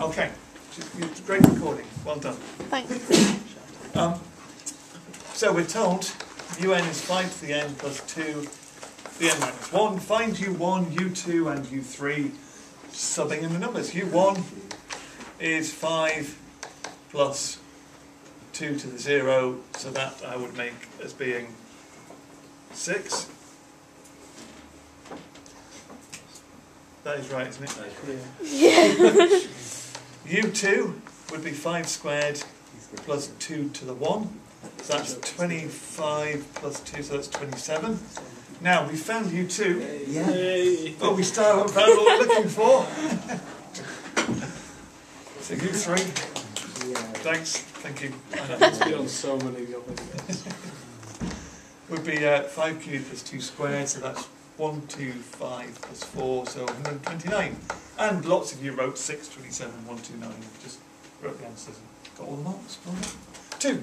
Okay, it's great recording, well done. Thanks. Um, so we're told un is 5 to the n plus 2 to the n minus 1. Find u1, u2 and u3, subbing in the numbers. u1 is 5 plus 2 to the 0, so that I would make as being 6. That is right, isn't it? Yeah. u2 would be 5 squared plus 2 to the 1. So that's 25 plus 2, so that's 27. Now, we found u2, Yeah. but we still haven't found what we're looking for. so u3, Yeah. thanks, thank you. It's been on so many. Would be uh, 5 cubed plus 2 squared, so that's 125 plus 4, so 129. And lots of you wrote 6, 27, 129, just wrote the answers and got all the marks. Two,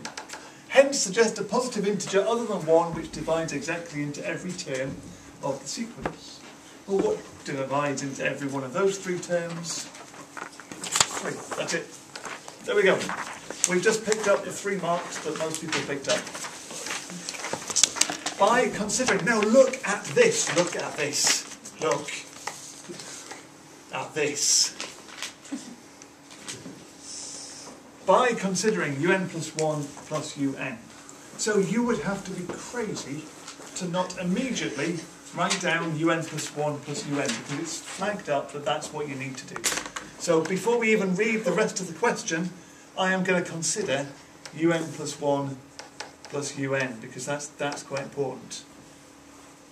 hence suggest a positive integer other than 1 which divides exactly into every term of the sequence. Well, what divides into every one of those three terms? 3, that's it. There we go. We've just picked up the three marks that most people picked up by considering, now look at this, look at this, look at this. By considering un plus 1 plus un. So you would have to be crazy to not immediately write down un plus 1 plus un because it's flagged up that that's what you need to do. So before we even read the rest of the question, I am going to consider un plus 1 plus un because that's that's quite important.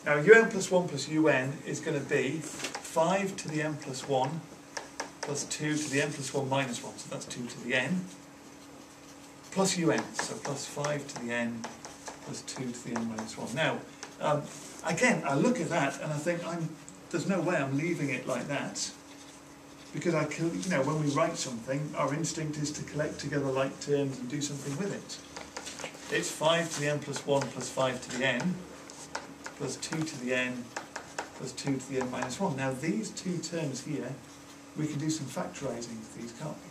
Now un plus 1 plus un is going to be 5 to the n plus 1 plus 2 to the n plus 1 minus 1, so that's 2 to the n, plus un, so plus 5 to the n plus 2 to the n minus 1. Now, um, again, I look at that and I think I'm, there's no way I'm leaving it like that because I, can, you know, when we write something, our instinct is to collect together like terms and do something with it. It's 5 to the n plus 1 plus 5 to the n plus 2 to the n plus 2 to the n minus 1. Now these two terms here, we can do some factorising these, can't we?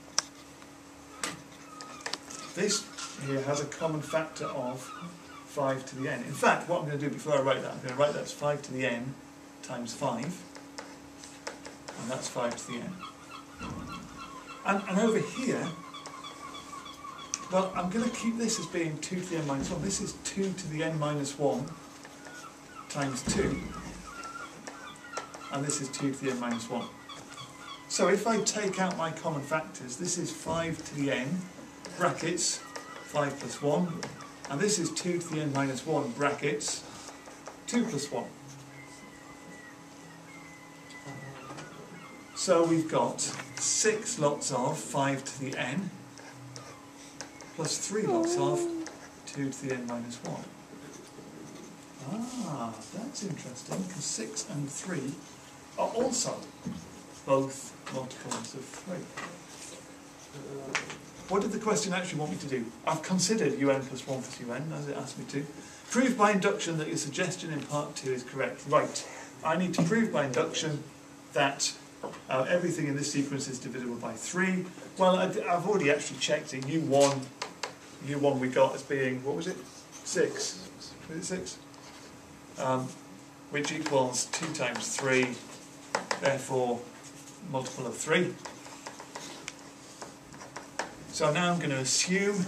This here has a common factor of 5 to the n. In fact, what I'm going to do before I write that, I'm going to write that as 5 to the n times 5, and that's 5 to the n. And, and over here, well, I'm going to keep this as being 2 to the n minus 1. This is 2 to the n minus 1 times 2. And this is 2 to the n minus 1. So if I take out my common factors, this is 5 to the n, brackets, 5 plus 1. And this is 2 to the n minus 1, brackets, 2 plus 1. So we've got 6 lots of 5 to the n, plus 3 lots of 2 to the n minus 1. Ah, that's interesting, because 6 and 3 are also both multiples of 3. What did the question actually want me to do? I've considered un plus 1 plus un, as it asked me to. Prove by induction that your suggestion in part 2 is correct. Right, I need to prove by induction that uh, everything in this sequence is divisible by 3. Well, I, have already actually checked it. u1, u1 we got as being, what was it? 6. Was it 6? Um, which equals 2 times 3, therefore multiple of 3. So now I'm going to assume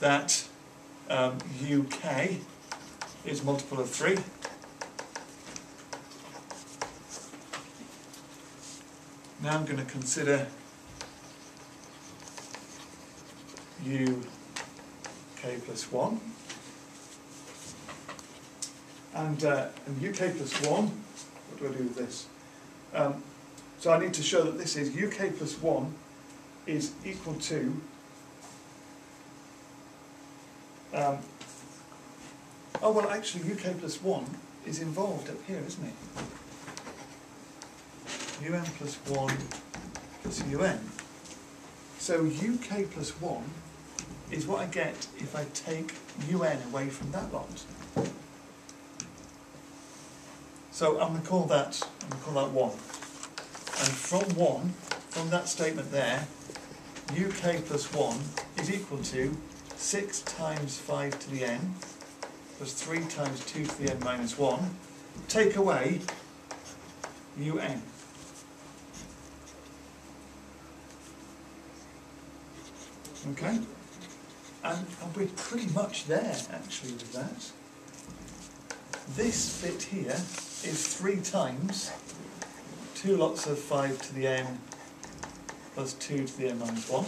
that um, UK is multiple of 3. Now I'm going to consider UK plus 1. And, uh, and UK plus 1, what do I do with this? Um, so I need to show that this is UK plus 1 is equal to um, oh well actually UK plus 1 is involved up here isn't it? Un plus 1 plus un so UK plus 1 is what I get if I take un away from that lot so I'm going to call that I'm going to call that 1 and from 1 from that statement there, uk plus 1 is equal to 6 times 5 to the n plus 3 times 2 to the n minus 1. Take away un. Okay? And, and we're pretty much there actually with that. This bit here is 3 times 2 lots of 5 to the n plus 2 to the n minus 1.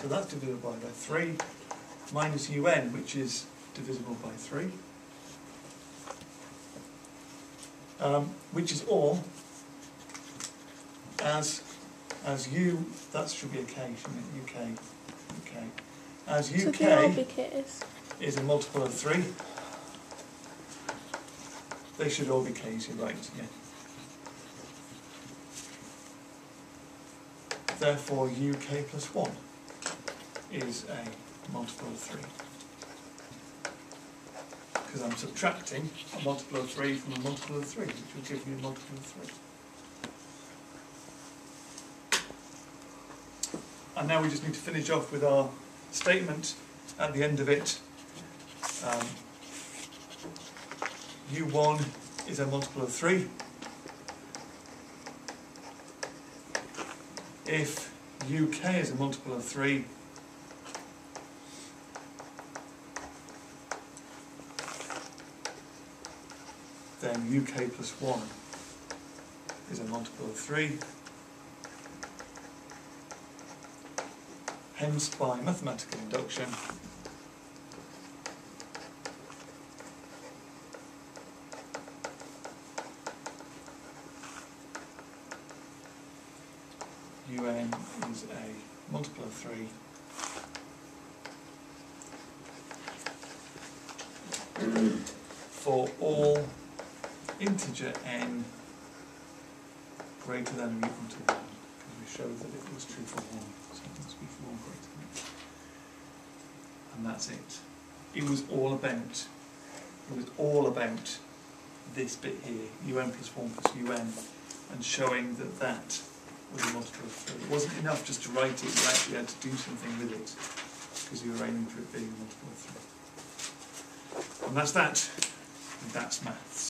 So that's divisible by 3 minus un, which is divisible by 3. Um, which is all as as u, that should be a k, shouldn't it? uk, uk. As uk all is a multiple of 3. They should all be you're right, yeah. Therefore, uk plus 1 is a multiple of 3. Because I'm subtracting a multiple of 3 from a multiple of 3, which will give me a multiple of 3. And now we just need to finish off with our statement at the end of it. Um, u1 is a multiple of 3. If uk is a multiple of 3, then uk plus 1 is a multiple of 3. Hence, by mathematical induction, un is a multiple of 3. For all integer n greater than or equal to 1, because we showed that it was true for 1, so it must be for all greater than and that's it. It was all about, it was all about this bit here, un plus 1 plus un, and showing that that was a multiple of 3. It wasn't enough just to write it, you actually had to do something with it, because you were aiming for it being a multiple of 3. And that's that, and that's maths.